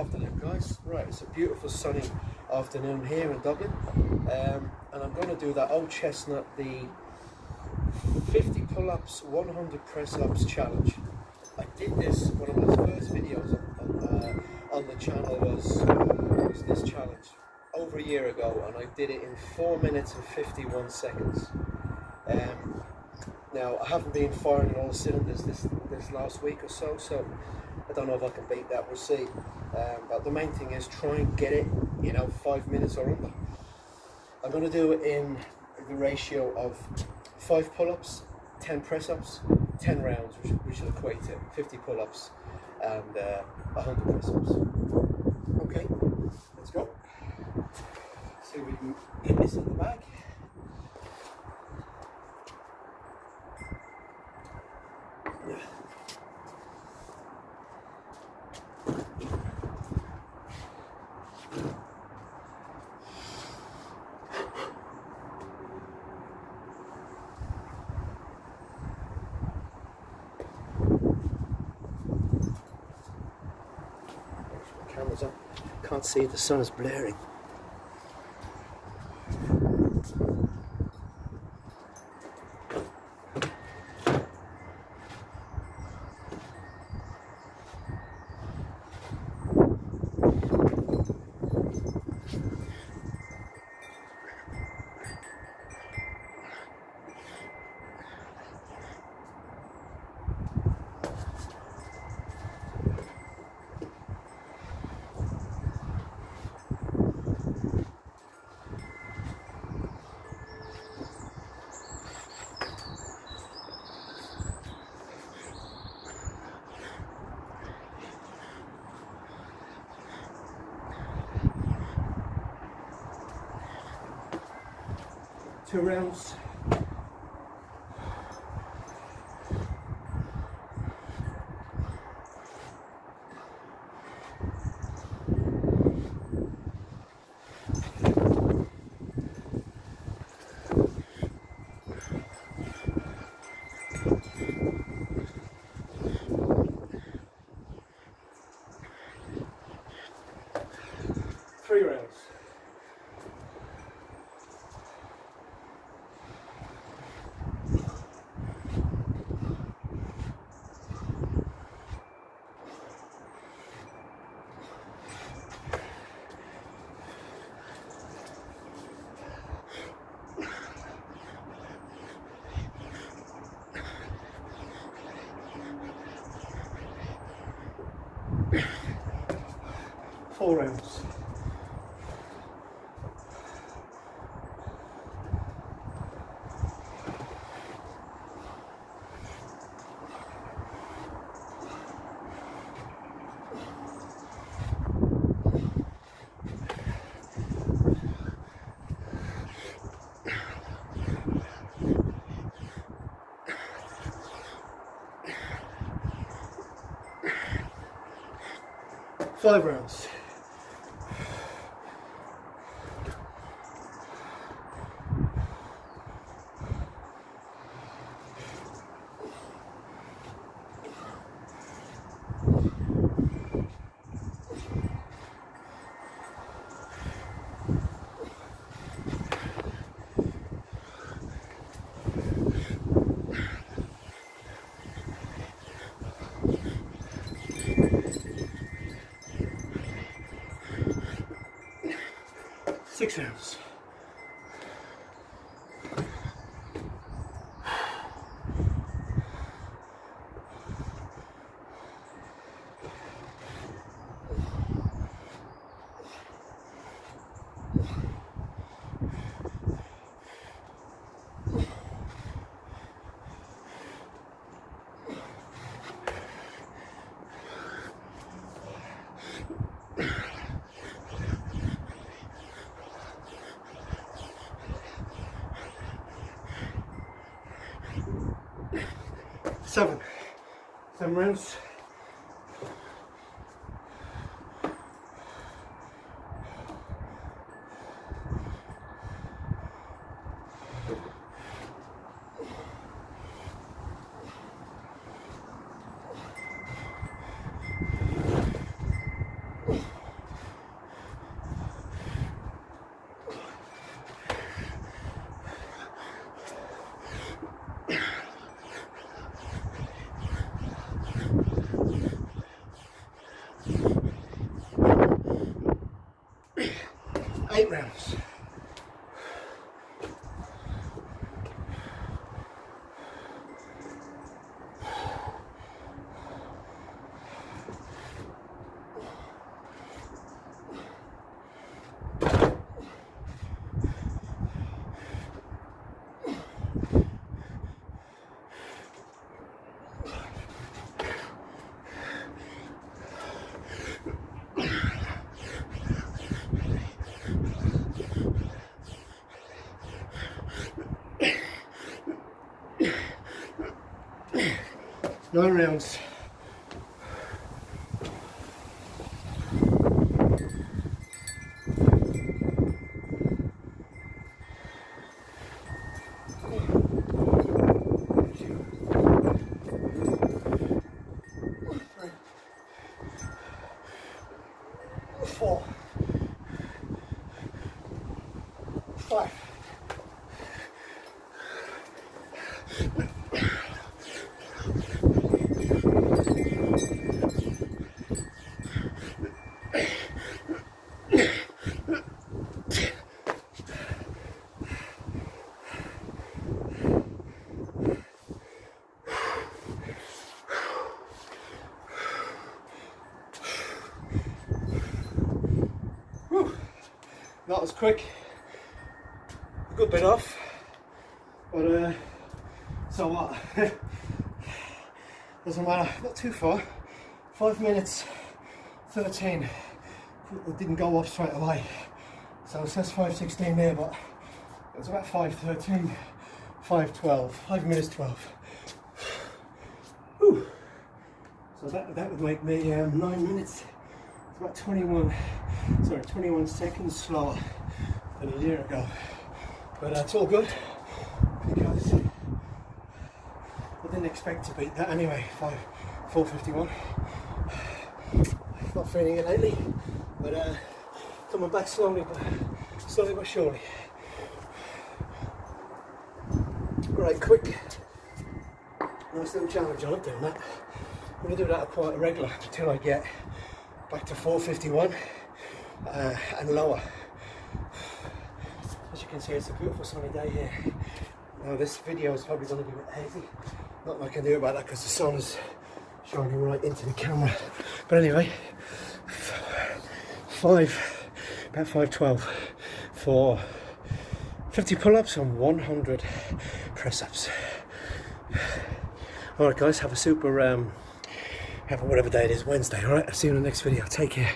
Afternoon, guys. Right, it's a beautiful sunny afternoon here in Dublin, um, and I'm going to do that old chestnut, the 50 pull-ups, 100 press-ups challenge. I did this one of my first videos on, on, uh, on the channel was, was this challenge over a year ago, and I did it in four minutes and 51 seconds. Um, now I haven't been firing all the cylinders this this last week or so, so I don't know if I can beat that. We'll see. Um, but the main thing is try and get it, you know, five minutes or under. I'm going to do it in the ratio of five pull-ups, ten press-ups, ten rounds, which, which will equate to 50 pull-ups and uh, 100 press-ups. Okay, let's go. See if we can get this in the bag. Can't see, the sun is blaring. Two 4 rounds. five rounds. Six Seven. Seven rounds. vemos. Nine rounds. Four. Five. Whew. That was quick. A good bit off. But uh, so what? Doesn't matter, not too far. Five minutes, 13. It didn't go off straight away. So it says 5.16 there, but it was about 5.13, 5.12, 5 minutes 12. Whew. So that, that would make me um, 9 minutes, about 21, sorry, 21 seconds slower than a year ago. But uh, it's all good because I didn't expect to beat that anyway, 5, 451. Not feeling it lately, but uh, coming back slowly, but slowly but surely. Right, quick, nice little challenge. I love doing that. I'm going to do that quite regular until I get back to 451 uh, and lower. As you can see, it's a beautiful sunny day here. Now this video is probably going to be a bit hazy. Not much I can do about that because the sun is shining right into the camera. But anyway, five, about 512 for 50 pull-ups and 100 press-ups. Alright guys, have a super, um, whatever day it is, Wednesday, alright? I'll see you in the next video. Take care.